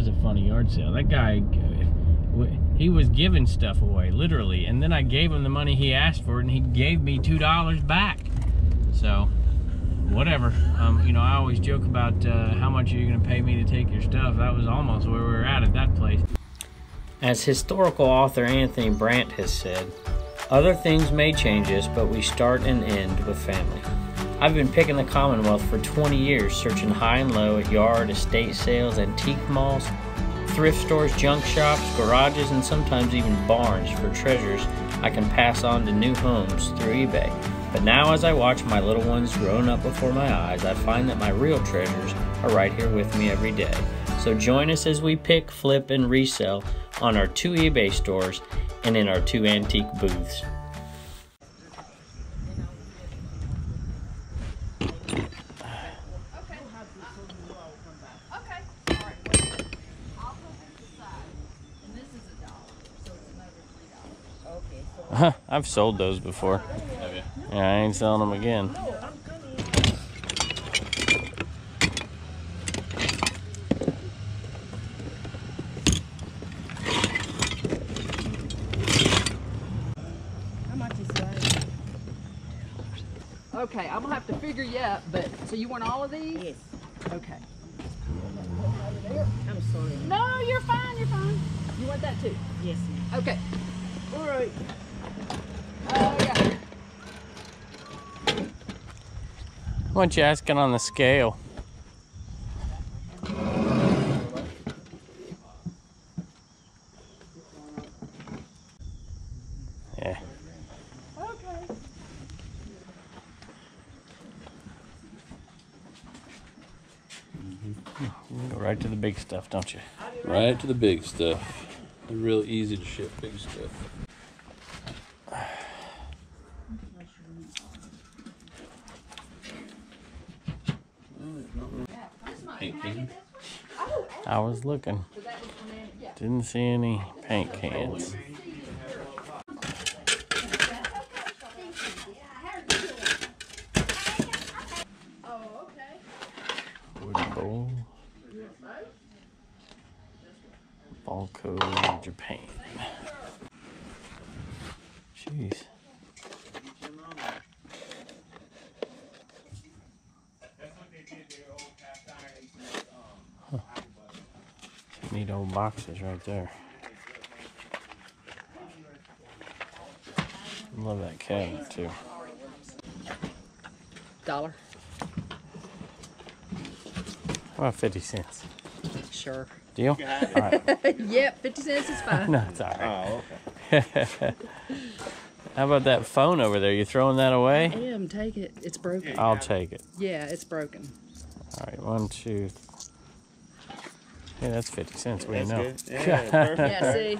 was a funny yard sale. That guy, he was giving stuff away, literally. And then I gave him the money he asked for, and he gave me two dollars back. So, whatever. Um, you know, I always joke about uh, how much you're going to pay me to take your stuff. That was almost where we were at at that place. As historical author Anthony Brandt has said, other things may change us, but we start and end with family. I've been picking the Commonwealth for 20 years, searching high and low at yard, estate sales, antique malls, thrift stores, junk shops, garages, and sometimes even barns for treasures I can pass on to new homes through eBay. But now, as I watch my little ones growing up before my eyes, I find that my real treasures are right here with me every day. So join us as we pick, flip, and resell on our two eBay stores and in our two antique booths. Okay. All right. I'll put this aside. And this is a dollar, so it's another three dollars. Okay. So Huh, I've sold those before. Yeah, I ain't selling them again. how much is that? Okay, I'm gonna have to figure you up, but so you want all of these? Yes. Okay. I'm sorry. No, you're fine. You're fine. You want that too? Yes, ma'am. Okay. All right. Oh yeah. Why don't you asking on the scale? Yeah. Okay. Go right to the big stuff, don't you? Right to the big stuff. They're real easy to ship big stuff. Was looking. Didn't see any paint cans. Wooden bowl. Balco, Japan. Jeez. Huh. Some Neat old boxes right there. Love that cabinet too. Dollar. How about 50 cents? Sure. Deal? All right. yep, fifty cents is fine. No, it's all right. okay How about that phone over there? You throwing that away? Em, take it. It's broken. I'll take it. Yeah, it's broken. All right, one, two. th- Yeah, that's 50 cents. We know. Yeah, see?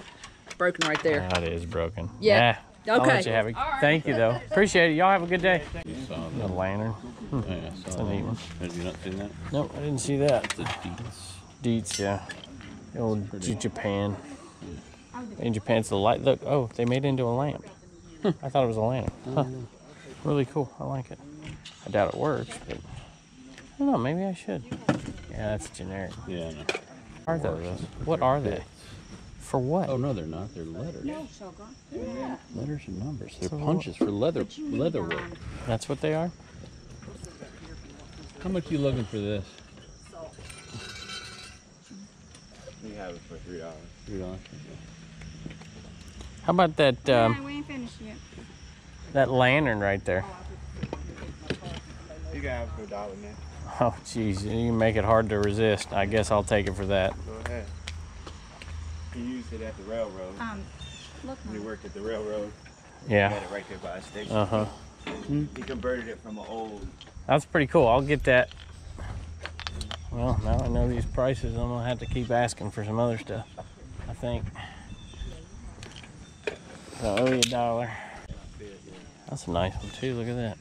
Broken right there. That is broken. Yeah. Nah, I'll Okay. let you have it. All right. Thank you, though. Appreciate it. Y'all have a good day. You saw The that. lantern. Oh, yeah, I It's saw a neat one. Have you not seen that? Nope, I didn't see that. The deets. Deets, yeah. The old J- Japan. In Japan, it's the light. Look, oh, they made it into a lamp. I thought it was a lantern. Huh. Really cool. I like it. I doubt it works, but I don't know. Maybe I should. Yeah, that's generic. Yeah, I know. Are those? What are they? For what? Oh no, they're not. They're letters. Letters and numbers. They're punches for leather leather work. That's what they are. How much you looking for this? We have it for three dollars. Three dollars. How about that um, we ain't finished yet. that lantern right there? You can have it for a dollar, man. Oh, jeez, you make it hard to resist. I guess I'll take it for that. Go ahead. You used it at the railroad. Um, look, you worked at the railroad, you Yeah. had it right there by the station. Uh huh. He converted it from an old. That's pretty cool. I'll get that. Well, now I know these prices. I'm gonna have to keep asking for some other stuff. I think. I owe you a dollar. That's a nice one too. Look at that.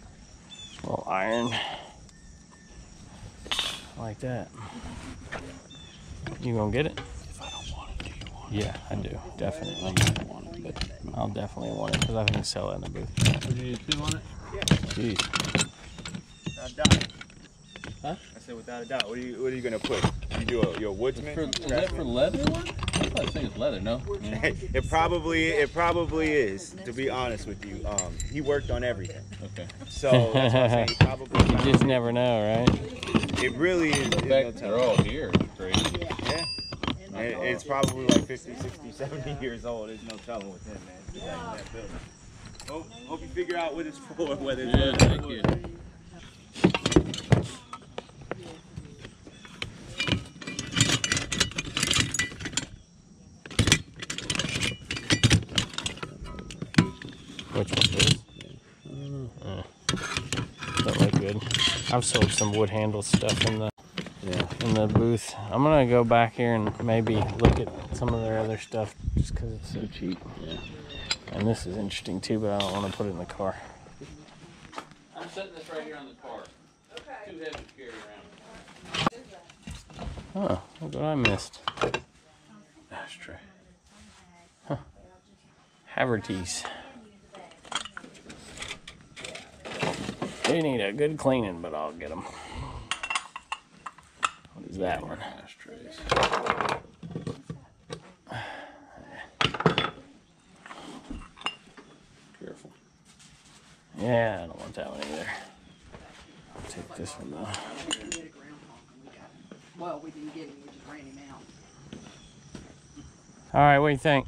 little iron. Like that. You gonna get it? If I don't want it, do you want Yeah, I do. Definitely. I don't want it, but I'll definitely want it because I can sell it in the booth. Would you need two on it? Jeez. A dollar. Huh? I said said without a doubt. What are you What are you gonna put? You do a your woodsman? For, is that for leather? I thought I think it's leather. No. Yeah. it probably it probably is. To be honest with you, um, he worked on everything. Okay. So that's what I'm saying. He probably You just never know, right? It really is. The is no fact they're all here is crazy. Yeah. It- it's probably like 50, 60, 70 years old. There's no telling with him, man. He's in that building. Hope, hope you figure out what it's for, whether it's Yeah, thank you. I've sold some wood handle stuff in the Yeah. in the booth. I'm gonna go back here and maybe look at some of their other stuff just because it's so So cheap. Yeah. And this is interesting too, but I don't want to put it in the car. I'm setting this right here on the car. Too heavy to carry around. Oh, look what I missed. Ashtray. Huh. Haverty's. They need a good cleaning, but I'll get them. What is that one? Ashtrays. Careful. Yeah, I don't want that one either. I'll take this one though. Well, we didn't get him, we just ran him out. All right, what do you think?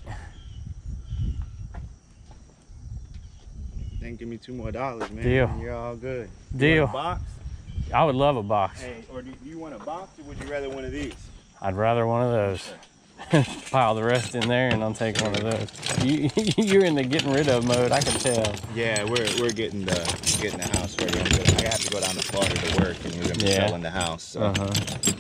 Then give me two more dollars, man. Deal. and You're all good. You Deal. want a box? I would love a box. Hey, or do you want a box, or would you rather one of these? I'd rather one of those. Pile the rest in there, and I'll take one of those. You, you're in the getting rid of mode. I can tell. Yeah, we're we're getting the getting the house ready. I have to go down to Florida to work, and we're gonna be Yeah. selling the house. So. Uh huh.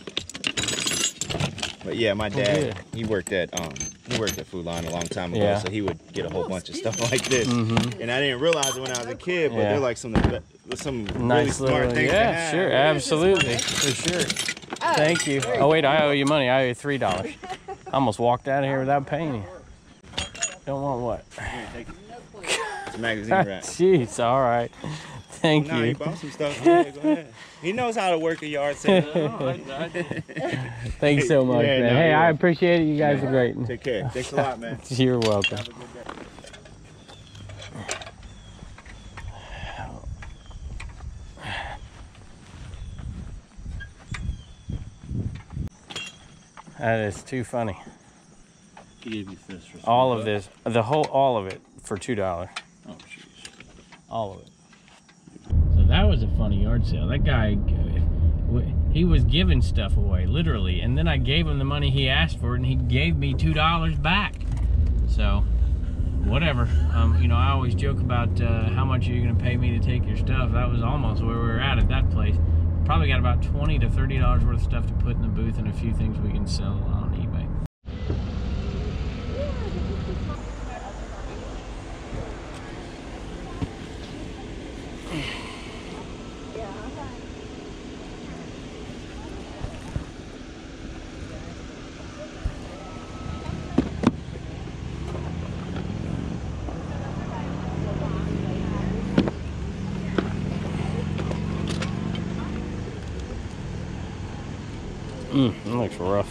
But yeah, my Well, dad, good. he worked at um he worked at Food Lion a long time ago, Yeah. so he would get a whole bunch of stuff like this. Mhm. And I didn't realize it when I was a kid, but Yeah. they're like some of the be- some really Nice smart little. things to Yeah, have. sure, absolutely, for sure. Thank you. Oh wait, I owe you money. I owe you three dollars. I almost walked out of here without paying you. Don't want what? Here. It's a magazine rack. Jeez, all right. Thank No, he you. bought some stuff. Yeah, go ahead. He knows how to work a yard sale. Oh, Thanks so much, Yeah, man. no, hey, I appreciate it. You guys are great. Take care. Thanks a lot, man. You're welcome. Have a good day. That is too funny. He gave you this for All of this, the whole, all of it for two dollars. Oh, jeez. All of it. That was a funny yard sale. That guy, he was giving stuff away, literally, and then I gave him the money he asked for, and he gave me two dollars back. So, whatever. Um, you know, I always joke about uh, how much are you going to pay me to take your stuff. That was almost where we were at at that place. Probably got about twenty to thirty dollars worth of stuff to put in the booth, and a few things we can sell on eBay. Mm, that looks rough.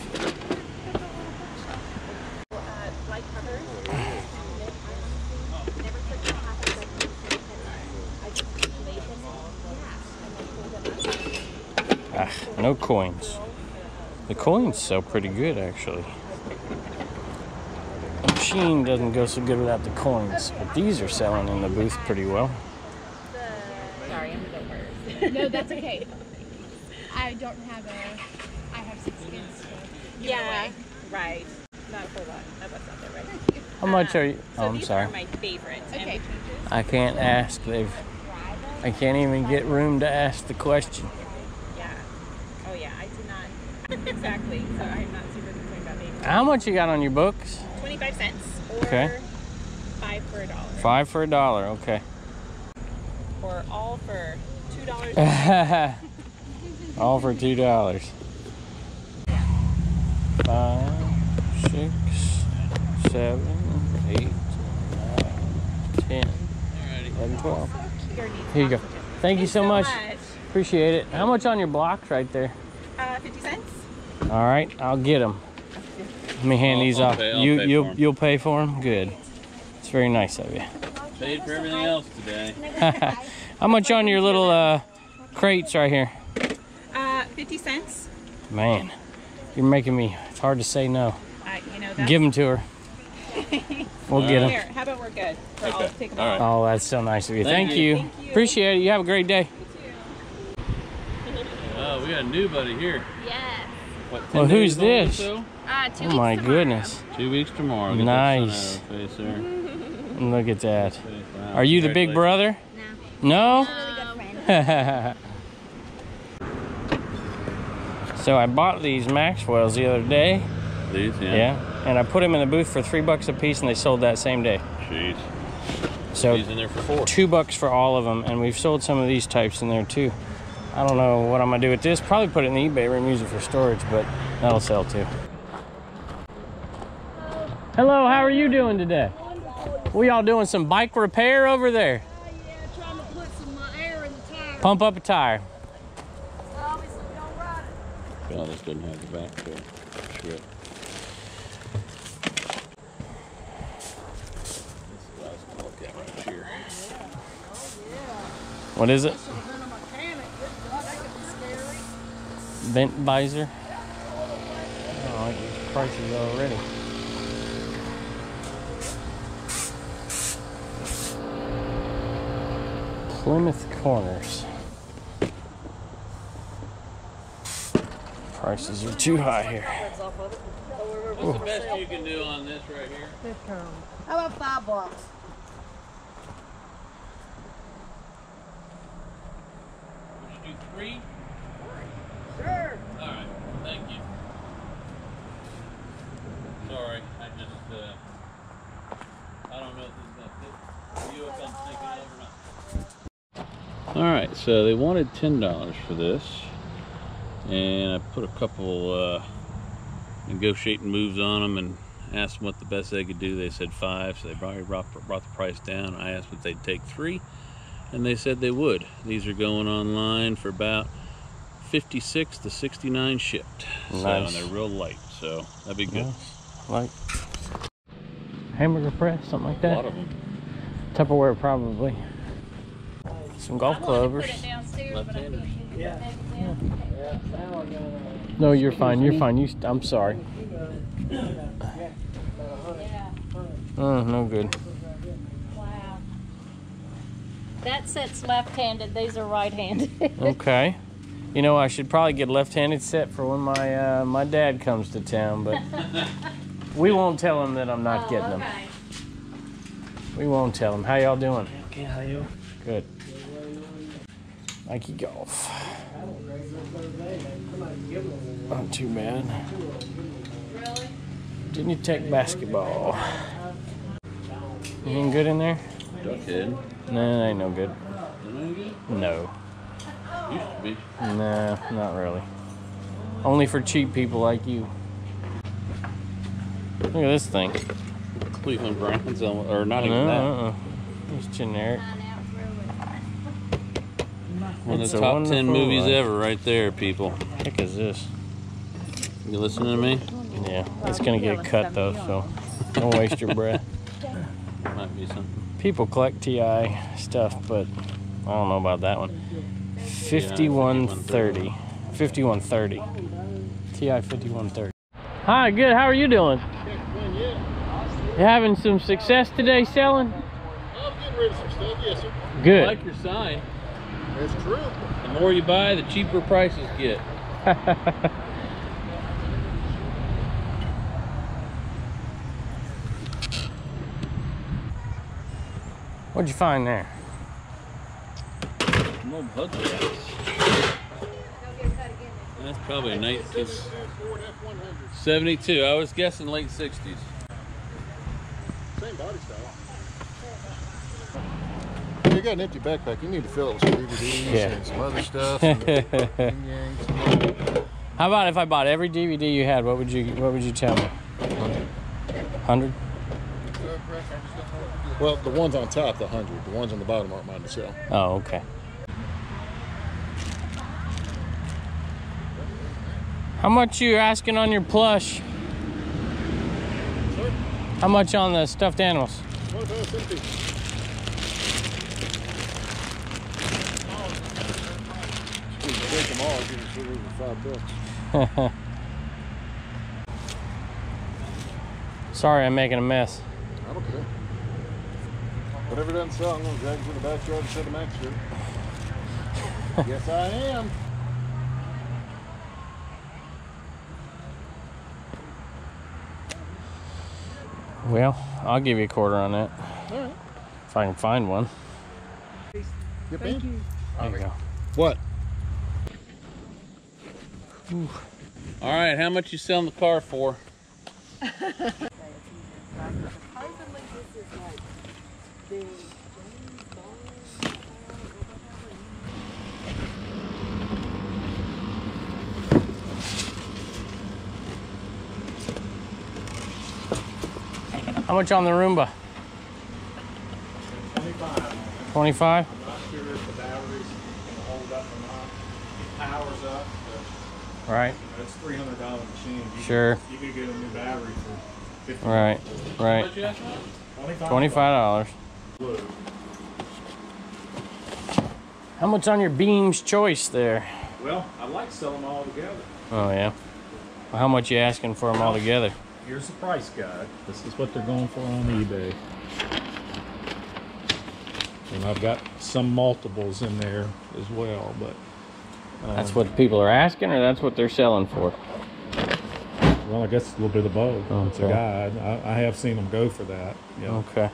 Ah, no coins. The coins sell pretty good, actually. The machine doesn't go so good without the coins, but these are selling in the booth pretty well. Sorry, I'm gonna first. No, that's okay. I don't have a. I have six kids. So give it yeah, away. right. Not a whole lot. That was not there, right? How much are you? So Oh, I'm these sorry. are my favorites. Okay. I can't ask. They've. I can't even get room to ask the question. yeah. Oh yeah, I did not. exactly. So I'm not super concerned about maybe How much you got on your books? 25 cents or Okay. five for a dollar. Five for a dollar. Okay. Or all for two dollars. All for two dollars. Five, six, seven, eight, nine, ten, eleven, twelve. Here you go. Thank you so much. Appreciate it. How much on your blocks right there? Uh, 50 cents. All right, I'll get them. Let me hand I'll- these I'll off. pay- I'll you pay you'll for 'em. you'll pay for them. Good. It's very nice of you. Paid for everything else today. How much on your little uh, crates right here? Uh, 50 cents. Man, you're making me. It's hard to say no. Uh, you know, Give them to her. We'll get them. Here, how about we're good? For I'll Okay. take them All all. right. Oh, that's so nice of you. Thank Thank, you. you. Thank you. Appreciate it. You have a great day. Oh, we got a new buddy here. Yes. What, Well, who's days old or this? so? Uh, two Oh weeks my tomorrow. goodness. Two weeks tomorrow. Get Nice. That sun out of her face there. Look at that. Wow, Are you the big brother? No. Really good friend. so I bought these Maxwells the other day. These, yeah. Yeah. And I put them in the booth for three bucks a piece, and they sold that same day. Jeez. So He's in there for four. two bucks for all of them, and we've sold some of these types in there too. I don't know what I'm gonna do with this. Probably put it in the eBay room, use it for storage, but that'll sell too. Hello, how are you doing today? We all doing some bike repair over there. yeah, trying to put some uh, air in the tire. Pump up a tire. Obviously, we don't ride it. Oh, this doesn't have the back to it. Shit. This is what I was gonna look at right here. Oh, what is it? Should have been a mechanic. That could be scary. Vent visor. Oh, I like prices already. Plymouth Corners. Prices are too high here. What's the best you can do on this right here? How about five bucks? Would you do three? Sure. All right. Thank you. Sorry, I just uh, I don't know if this is gonna fit you if I'm thinking of it or not. All right, so they wanted ten dollars for this, and I put a couple uh, negotiating moves on them and asked them what the best they could do. They said five, so they probably brought, brought the price down. I asked if they'd take three, and they said they would. These are going online for about 56 to 69 shipped. So, Nice. and they're real light, so that'd be good. Like hamburger press, something like that. A lot of them. Tupperware, probably. Some golf clovers. Left-handers. No, you're fine. You're fine. You. St- I'm sorry. Oh, no good. Wow. That set's left-handed, these are right-handed. Okay. You know, I should probably get a left-handed set for when my uh, my dad comes to town, but we won't tell him that I'm not Oh, getting them. We won't tell him. How y'all doing? Okay, how you? Good. Nike Golf. Not too bad. Didn't you take basketball? Anything good in there? Duckhead. No, that ain't no good. No. Used to be. No, not really. Only for cheap people like you. Look at this thing. Cleveland Browns, uh, or not even No, that. uh-uh. It's generic. One of the top 10 movies life. ever, right there, people. Heck is this? You listening to me? Yeah, it's gonna get cut though, so don't waste your breath. Might be something. People collect TI stuff, but I don't know about that one. 5130. 5130. TI 5130. Hi, good. How are you doing? You having some success today selling? I'm getting rid of some stuff, yes, sir. I Good. like your sign. That's true. The more you buy, the cheaper prices get. What'd you find there? Some old Hudson. That's probably a 1972. I was guessing late 60s. Same body style you got an empty backpack, you need to fill it with some DVDs yeah. and some other stuff. How about if I bought every DVD you had? What would you What would you tell me? Hundred. Well, the ones on top, the hundred. The ones on the bottom aren't mine to sell. Oh, okay. How much you asking on your plush? How much on the stuffed animals? Take them all, give it to five bucks. Sorry, I'm making a mess. I don't care. Whatever doesn't sell, I'm gonna drag it to the backyard and set them extra. yes, I am. Well, I'll give you a quarter on that. All right. If I can find one. Yep, Thank you. There you go. What? All right, how much you selling the car for? How much on the Roomba? 25. 25? I'm not sure if the batteries can hold up or not. It powers up, but Right. you know, it's three hundred dollar machine. You Sure. Could, you could get a new battery for fifty. Right. Right. What you asking? Twenty-five. Twenty-five dollars. How much on your Beams Choice there? Well, I'd like to sell them all together. Oh yeah. Well, how much you asking for them all together? Here's the price guide. This is what they're going for on eBay. And I've got some multiples in there as well, but That's what people are asking, or that's what they're selling for? well, I guess it's a little bit of both. Oh, it's a Okay. guide. I, I have seen them go for that. Yeah. Okay.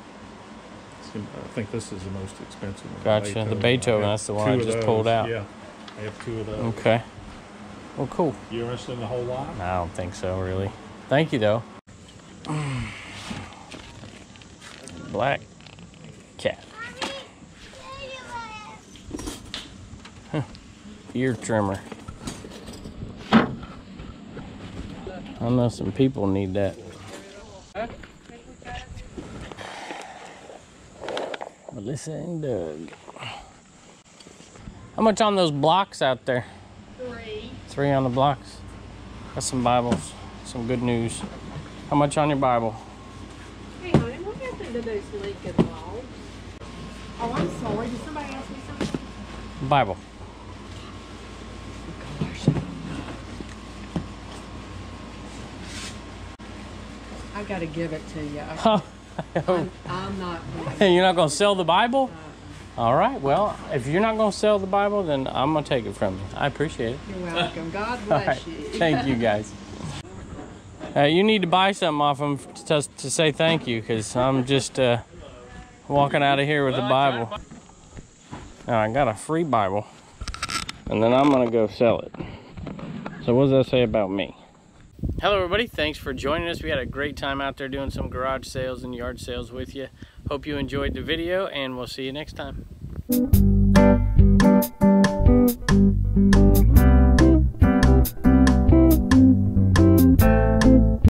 I think this is the most expensive one. Gotcha. The Beethoven, that's the one I just pulled out. Yeah, I have two of those. Okay. Well, cool. You interested in the whole lot? I don't think so, really. Thank you, though. Black cat. Huh. Ear trimmer. I know some people need that. Melissa and Doug. How much on those blocks out there? Three. Three on the blocks. Got some Bibles. Some good news. How much on your Bible? Hey, honey, what happened to those Lincoln logs? Oh, I'm sorry. Did somebody ask me something? Bible. I gotta give it to you. I, I'm, I'm not going You're not going to sell the Bible? All right. Well, if you're not going to sell the Bible, then I'm going to take it from you. I appreciate it. You're welcome. God bless right. you. Thank you, guys. Uh, you need to buy something off them to, to say thank you because I'm just uh, walking out of here with a Bible. Now, I got a free Bible, and then I'm going to go sell it. So, what does that say about me? Hello, everybody. Thanks for joining us. We had a great time out there doing some garage sales and yard sales with you. Hope you enjoyed the video, and we'll see you next time.